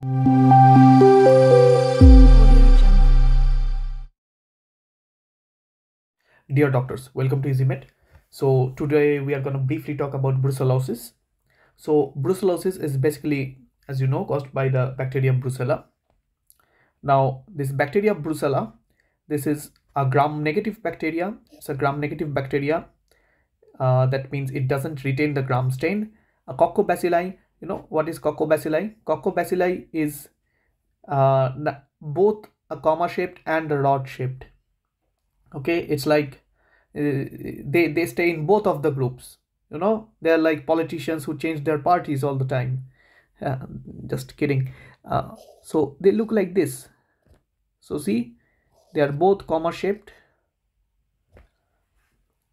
Dear doctors, welcome to EzyMed. So today we are going to briefly talk about brucellosis. So brucellosis is basically, as you know, caused by the bacteria Brucella. Now this bacteria Brucella, this is a gram-negative bacteria. It's a gram-negative bacteria. Uh, that means it doesn't retain the gram stain. A coccobacilli, you know what is coccobacilli? Coccobacilli is uh, both a comma shaped and a rod shaped. Okay? It's like uh, they they stay in both of the groups. You know? They're like politicians who change their parties all the time. Just kidding. Uh, so they look like this. So see? They are both comma shaped.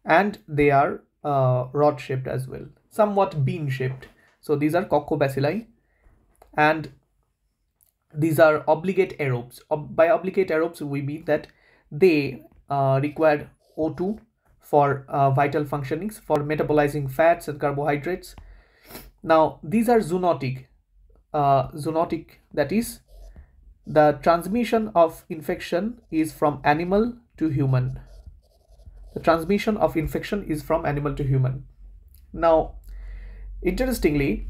And they are uh, rod shaped as well. Somewhat bean shaped so these are coccobacilli and these are obligate aerobes by obligate aerobes we mean that they uh, require O2 for uh, vital functionings for metabolizing fats and carbohydrates. Now these are zoonotic. Uh, zoonotic that is the transmission of infection is from animal to human. The transmission of infection is from animal to human. Now interestingly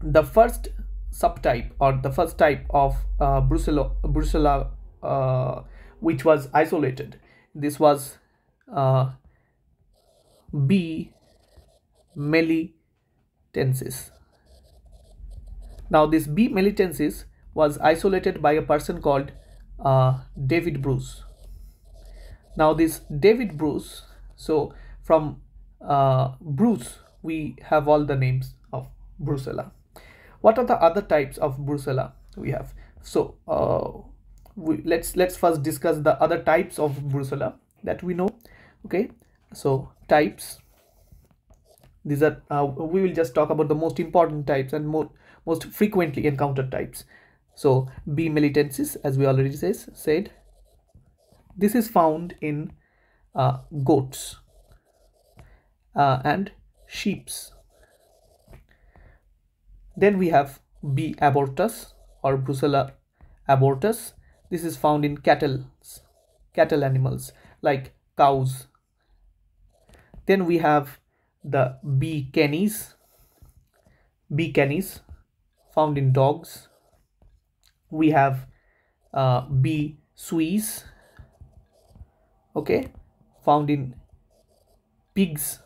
the first subtype or the first type of uh, Brucella, Brucella uh, which was isolated. This was uh, B. melitensis. Now this B. melitensis was isolated by a person called uh, David Bruce. Now this David Bruce, so from uh, Bruce we have all the names of Brucella. What are the other types of Brucella we have? So uh, we, let's let's first discuss the other types of brucella that we know okay? So types. These are uh, we will just talk about the most important types and more most frequently encountered types. So b melitensis as we already says said. This is found in uh, goats. Uh, and sheeps then we have b abortus or brucella abortus this is found in cattle, cattle animals like cows. Then we have the B. canis, B. canis found in dogs. We have uh, B. suis, okay, found in pigs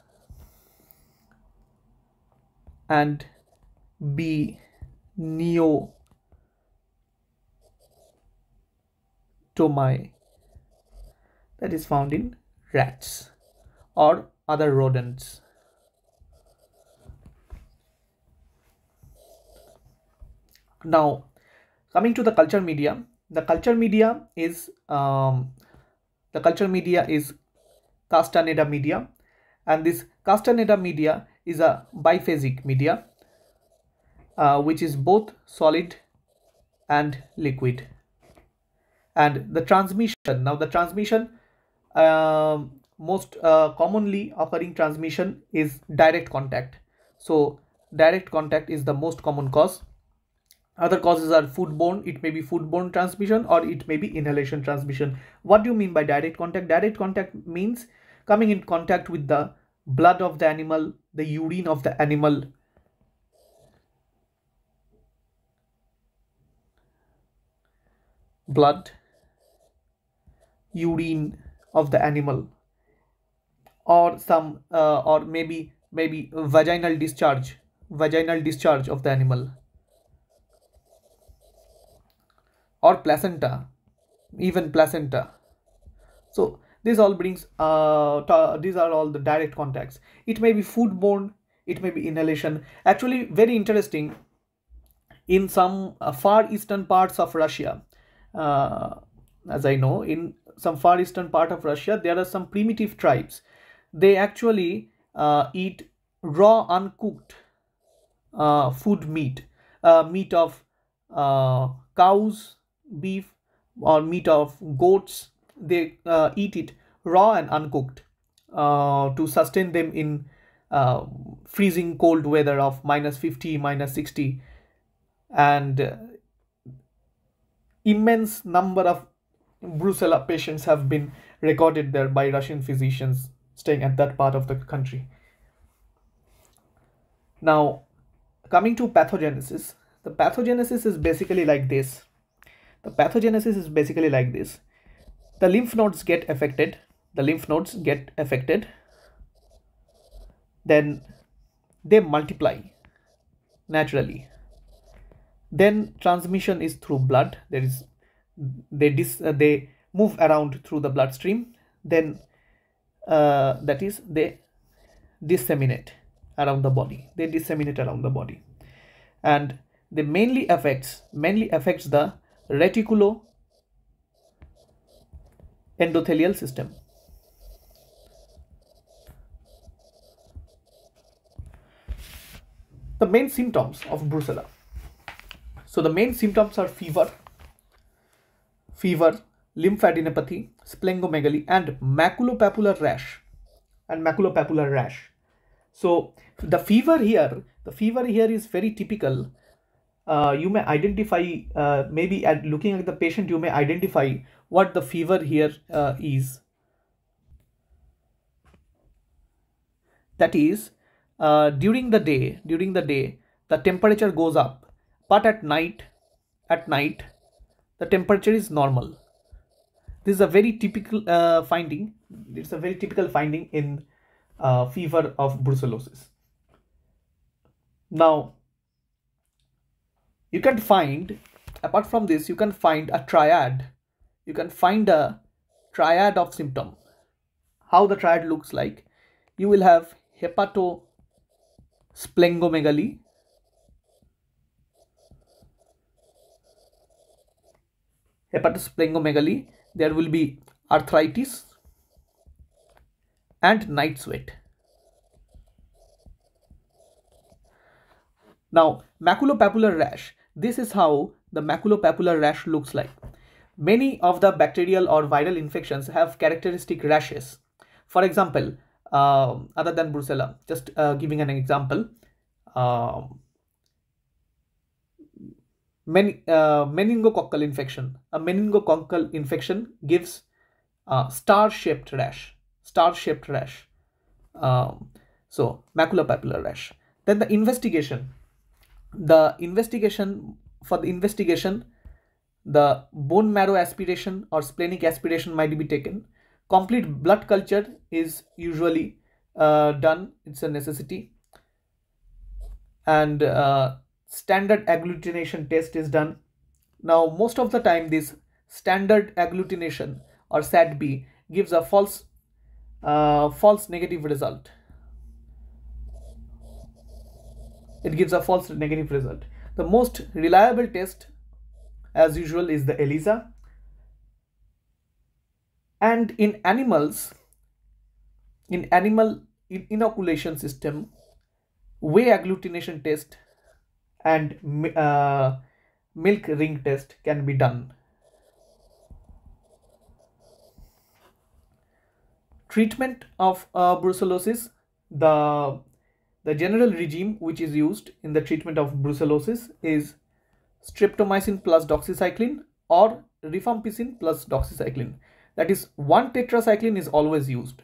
and B. neo tomai that is found in rats or other rodents. Now, coming to the culture media, the culture media is um, the culture media is Castaneda media, and this Castaneda media is a biphasic media, uh, which is both solid and liquid. And the transmission now the transmission um, most uh, commonly occurring transmission is direct contact. So direct contact is the most common cause. Other causes are foodborne it may be foodborne transmission or it may be inhalation transmission. What do you mean by direct contact? Direct contact means coming in contact with the blood of the animal the urine of the animal. Blood urine of the animal. Or some uh, or maybe maybe vaginal discharge vaginal discharge of the animal. Or placenta even placenta. So this all brings uh these are all the direct contacts it may be foodborne it may be inhalation actually very interesting in some uh, far eastern parts of russia uh, as i know in some far eastern part of Russia, there are some primitive tribes. They actually uh, eat raw, uncooked uh, food meat, uh, meat of uh, cows, beef, or meat of goats. They uh, eat it raw and uncooked uh, to sustain them in freezing cold weather of minus 50, minus 60. And immense number of brucella patients have been recorded there by russian physicians staying at that part of the country. Now coming to pathogenesis the pathogenesis is basically like this. The pathogenesis is basically like this the lymph nodes get affected. The lymph nodes get affected. Then they multiply naturally. Then transmission is through blood. There is they dis, uh, they move around through the bloodstream. Then uh, that is they disseminate around the body. They disseminate around the body. And they mainly affects mainly affects the reticulo endothelial system. The main symptoms of brucella. So the main symptoms are fever fever lymphadenopathy splenomegaly and maculopapular rash and maculopapular rash. So the fever here the fever here is very typical. Uh, you may identify uh, maybe at looking at the patient you may identify what the fever here uh, is. That is uh, during the day during the day the temperature goes up but at night at night the temperature is normal. This is a very typical uh, finding it's a very typical finding in uh, fever of brucellosis. Now you can find apart from this you can find a triad you can find a triad of symptom how the triad looks like you will have hepatosplenomegaly, hepatosplenomegaly, there will be arthritis and night sweat. Now, maculopapular rash. This is how the maculopapular rash looks like. Many of the bacterial or viral infections have characteristic rashes. For example, uh, other than brucella just uh, giving an example uh, men, meningococcal infection. A meningococcal infection gives star shaped rash star shaped rash um, so maculopapular rash. Then the investigation. The investigation for the investigation the bone marrow aspiration or splenic aspiration might be taken. Complete blood culture is usually uh, done it's a necessity. And uh, standard agglutination test is done. Now most of the time this standard agglutination or SAT-B gives a false uh, false negative result. It gives a false negative result. The most reliable test as usual is the ELISA. And in animals in animal inoculation system whey agglutination test and uh, milk ring test can be done. Treatment of uh, brucellosis the the general regime which is used in the treatment of brucellosis is streptomycin plus doxycycline or rifampicin plus doxycycline. That is one tetracycline is always used.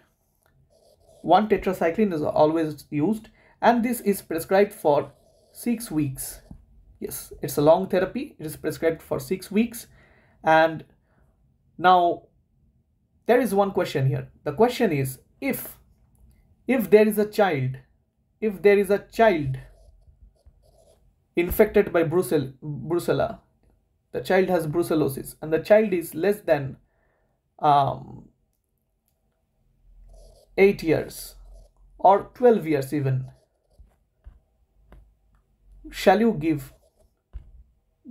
One tetracycline is always used and this is prescribed for six weeks. Yes it's a long therapy. It is prescribed for six weeks. And now there is one question here. The question is if if there is a child if there is a child infected by brucella, brucella. The child has brucellosis and the child is less than um, 8 years or 12 years even. Shall you give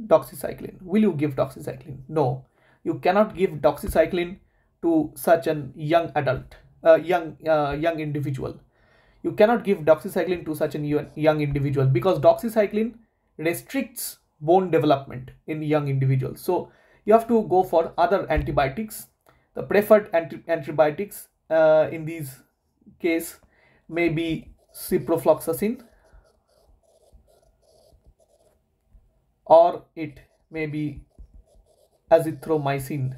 doxycycline? Will you give doxycycline? No. You cannot give doxycycline to such an young adult uh, young uh, young individual. You cannot give doxycycline to such a young individual because doxycycline restricts bone development in young individuals so you have to go for other antibiotics the preferred anti antibiotics uh, in these case may be ciprofloxacin or it may be azithromycin.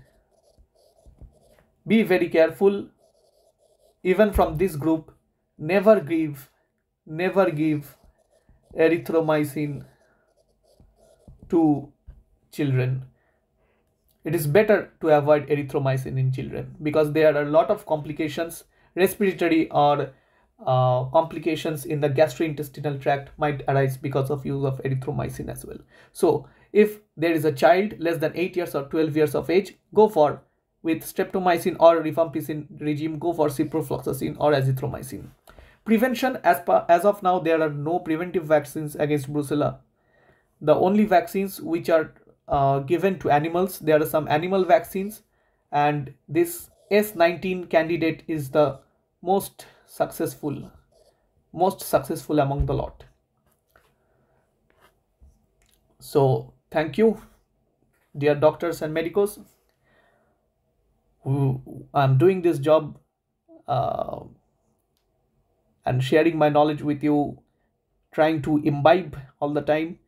Be very careful. Even from this group, never give, never give erythromycin to children. It is better to avoid erythromycin in children because there are a lot of complications, respiratory or uh, complications in the gastrointestinal tract might arise because of use of erythromycin as well. So if there is a child less than 8 years or 12 years of age, go for with streptomycin or rifampicin regime, go for ciprofloxacin or azithromycin. Prevention as, per, as of now, there are no preventive vaccines against brucella. The only vaccines which are uh, given to animals, there are some animal vaccines and this S19 candidate is the most successful most successful among the lot. So thank you dear doctors and medicos who i'm doing this job uh, and sharing my knowledge with you trying to imbibe all the time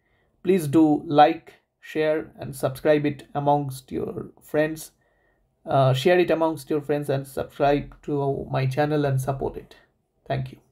please do like share and subscribe it amongst your friends. Uh, share it amongst your friends and subscribe to my channel and support it. Thank you